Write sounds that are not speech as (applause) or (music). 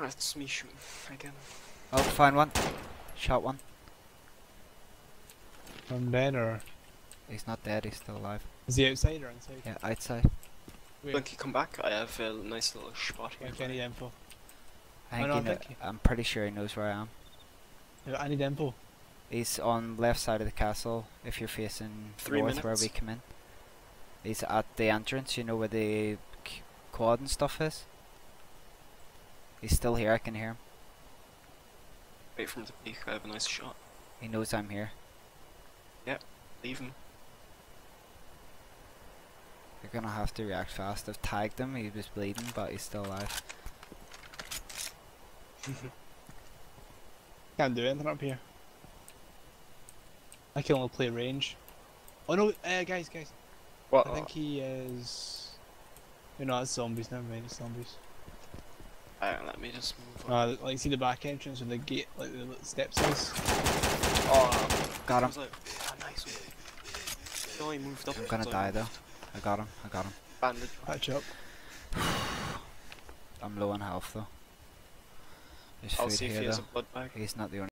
Ah, it's me shooting again. Oh, find one. Shot one. From then or He's not dead, he's still alive. is he outside or inside? Yeah, outside. Wait, When you come back, I have a nice little spot here. like, I need info. I think no, he I kno- think- I'm pretty sure he knows where I am. Yeah, I need info. He's on left side of the castle if you're facing Three north where we come in. He's at the entrance, you know where the q- quad and stuff is. He's still here, I can hear him. Wait for him to peek, I have a nice shot. He knows I'm here. Yep, leave him. You're gonna have to react fast. I've tagged him, he was bleeding, but he's still alive. (laughs) Can't do anything up here. I can only play range. Oh no, uh, guys, guys. What? I think he is. You know, it's zombies. Never mind, it's zombies. Alright, let me just move on. Uh, like see the back entrance with the gate, like the steps is. oh, Got him. like, ah, nice one. Oh, he moved up. I'm gonna so die though. I got him, I got him. Bandage. Patch up. (sighs) I'm low on health though. There's I'll see if here he has though. a blood bag. He's not the only